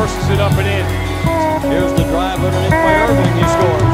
reverses it up and in. Here's the drive underneath by Irving. He scores.